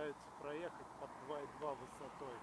пытаются проехать под 2,2 высотой.